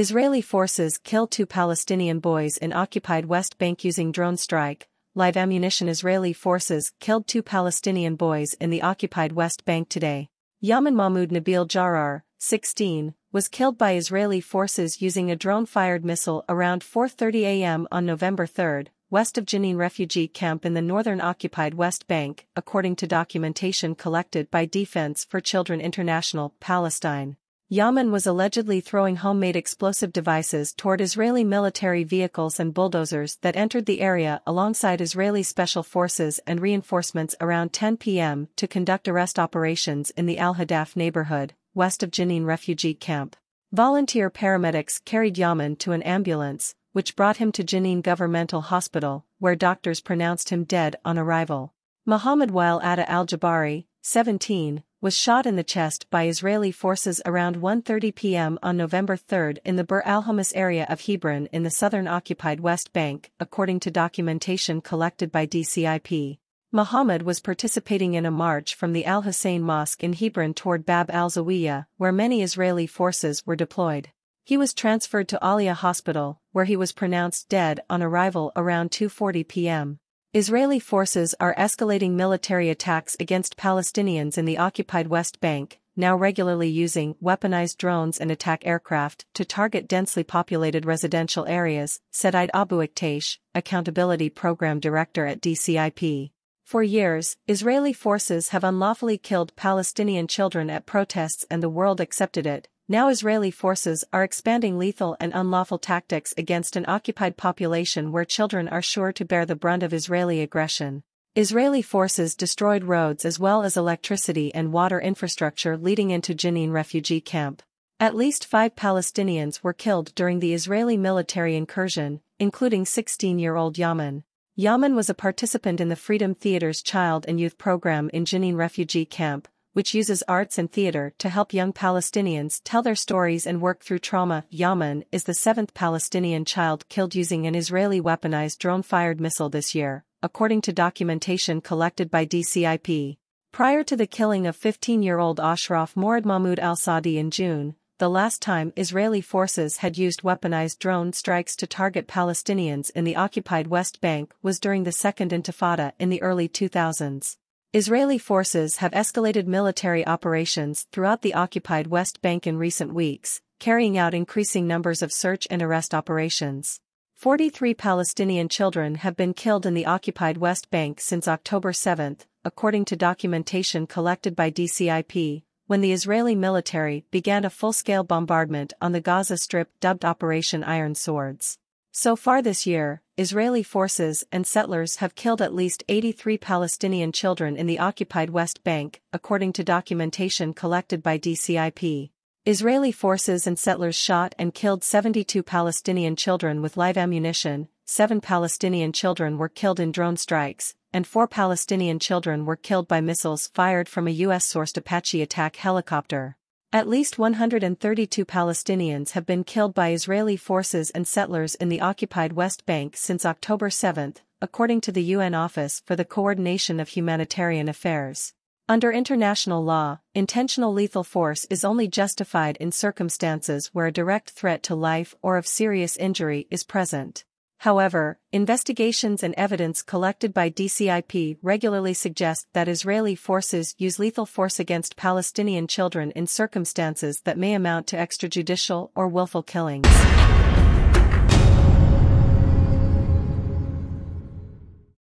Israeli forces kill two Palestinian boys in occupied West Bank using drone strike. Live ammunition Israeli forces killed two Palestinian boys in the occupied West Bank today. Yaman Mahmoud Nabil Jarar, 16, was killed by Israeli forces using a drone-fired missile around 4.30 am on November 3, west of Jenin refugee camp in the northern occupied West Bank, according to documentation collected by Defense for Children International, Palestine. Yaman was allegedly throwing homemade explosive devices toward Israeli military vehicles and bulldozers that entered the area alongside Israeli special forces and reinforcements around 10 p.m. to conduct arrest operations in the Al-Hadaf neighborhood, west of Jenin refugee camp. Volunteer paramedics carried Yaman to an ambulance, which brought him to Jenin Governmental Hospital, where doctors pronounced him dead on arrival. Muhammad Wael Atta al-Jabari, 17, was shot in the chest by Israeli forces around 1.30 p.m. on November 3 in the Bur al-Hummus area of Hebron in the southern occupied West Bank, according to documentation collected by DCIP. Muhammad was participating in a march from the Al-Hussein Mosque in Hebron toward Bab al-Zawiya, where many Israeli forces were deployed. He was transferred to Alia Hospital, where he was pronounced dead on arrival around 2.40 p.m. Israeli forces are escalating military attacks against Palestinians in the occupied West Bank, now regularly using weaponized drones and attack aircraft to target densely populated residential areas, said Eid Abu Iktash, Accountability Program Director at DCIP. For years, Israeli forces have unlawfully killed Palestinian children at protests and the world accepted it, now Israeli forces are expanding lethal and unlawful tactics against an occupied population where children are sure to bear the brunt of Israeli aggression. Israeli forces destroyed roads as well as electricity and water infrastructure leading into Jenin refugee camp. At least five Palestinians were killed during the Israeli military incursion, including 16-year-old Yaman. Yaman was a participant in the Freedom Theater's child and youth program in Jenin refugee camp, which uses arts and theater to help young Palestinians tell their stories and work through trauma. Yaman is the seventh Palestinian child killed using an Israeli weaponized drone-fired missile this year, according to documentation collected by DCIP. Prior to the killing of 15-year-old Ashraf Morad Mahmoud al-Saadi in June, the last time Israeli forces had used weaponized drone strikes to target Palestinians in the occupied West Bank was during the Second Intifada in the early 2000s. Israeli forces have escalated military operations throughout the occupied West Bank in recent weeks, carrying out increasing numbers of search and arrest operations. 43 Palestinian children have been killed in the occupied West Bank since October 7, according to documentation collected by DCIP, when the Israeli military began a full-scale bombardment on the Gaza Strip dubbed Operation Iron Swords. So far this year, Israeli forces and settlers have killed at least 83 Palestinian children in the occupied West Bank, according to documentation collected by DCIP. Israeli forces and settlers shot and killed 72 Palestinian children with live ammunition, seven Palestinian children were killed in drone strikes, and four Palestinian children were killed by missiles fired from a U.S.-sourced Apache attack helicopter. At least 132 Palestinians have been killed by Israeli forces and settlers in the occupied West Bank since October 7, according to the UN Office for the Coordination of Humanitarian Affairs. Under international law, intentional lethal force is only justified in circumstances where a direct threat to life or of serious injury is present. However, investigations and evidence collected by DCIP regularly suggest that Israeli forces use lethal force against Palestinian children in circumstances that may amount to extrajudicial or willful killings.